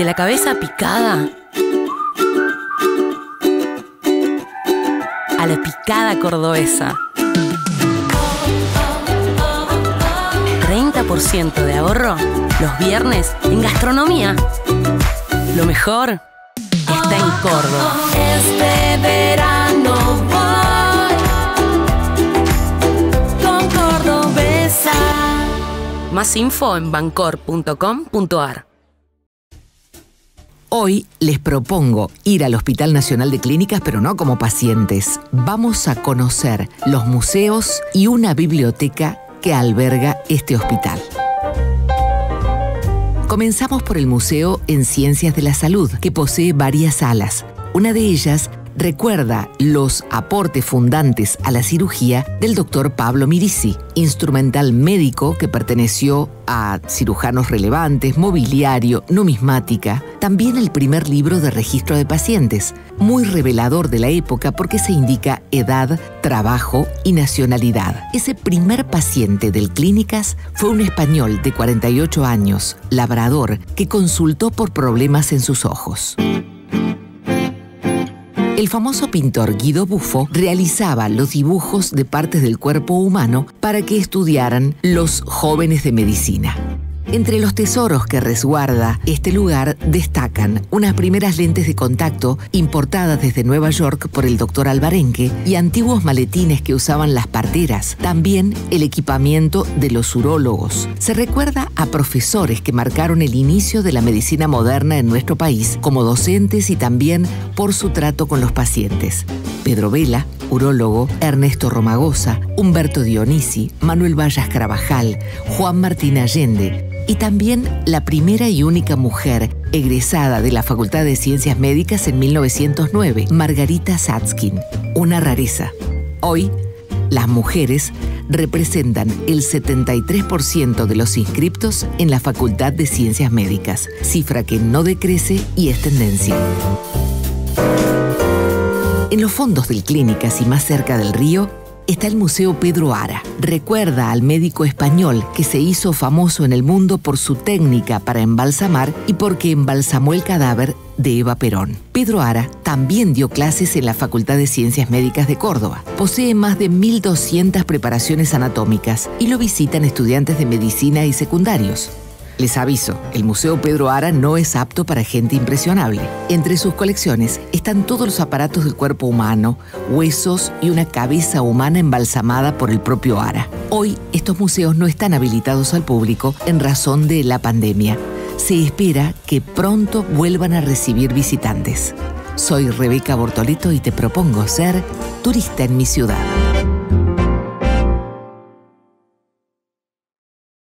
de la cabeza picada a la picada cordobesa. 30% de ahorro los viernes en gastronomía. Lo mejor está en Córdoba. Este verano voy con Cordobesa. Más info en bancor.com.ar. Hoy les propongo ir al Hospital Nacional de Clínicas, pero no como pacientes. Vamos a conocer los museos y una biblioteca que alberga este hospital. Comenzamos por el Museo en Ciencias de la Salud, que posee varias salas. Una de ellas recuerda los aportes fundantes a la cirugía del doctor Pablo Mirisi, instrumental médico que perteneció a cirujanos relevantes, mobiliario, numismática, también el primer libro de registro de pacientes, muy revelador de la época porque se indica edad, trabajo y nacionalidad. Ese primer paciente del Clínicas fue un español de 48 años, labrador, que consultó por problemas en sus ojos. El famoso pintor Guido Buffo realizaba los dibujos de partes del cuerpo humano para que estudiaran los jóvenes de medicina. Entre los tesoros que resguarda este lugar destacan unas primeras lentes de contacto importadas desde Nueva York por el doctor Albarenque y antiguos maletines que usaban las parteras, también el equipamiento de los urólogos. Se recuerda a profesores que marcaron el inicio de la medicina moderna en nuestro país como docentes y también por su trato con los pacientes. Pedro Vela, urólogo, Ernesto Romagosa, Humberto Dionisi, Manuel Vallas Carabajal, Juan Martín Allende, y también la primera y única mujer egresada de la Facultad de Ciencias Médicas en 1909, Margarita Satskin. Una rareza. Hoy, las mujeres representan el 73% de los inscriptos en la Facultad de Ciencias Médicas, cifra que no decrece y es tendencia. En los fondos del Clínicas y más cerca del río, está el Museo Pedro Ara. Recuerda al médico español que se hizo famoso en el mundo por su técnica para embalsamar y porque embalsamó el cadáver de Eva Perón. Pedro Ara también dio clases en la Facultad de Ciencias Médicas de Córdoba. Posee más de 1.200 preparaciones anatómicas y lo visitan estudiantes de medicina y secundarios. Les aviso, el Museo Pedro Ara no es apto para gente impresionable. Entre sus colecciones están todos los aparatos del cuerpo humano, huesos y una cabeza humana embalsamada por el propio Ara. Hoy, estos museos no están habilitados al público en razón de la pandemia. Se espera que pronto vuelvan a recibir visitantes. Soy Rebeca Bortoleto y te propongo ser turista en mi ciudad.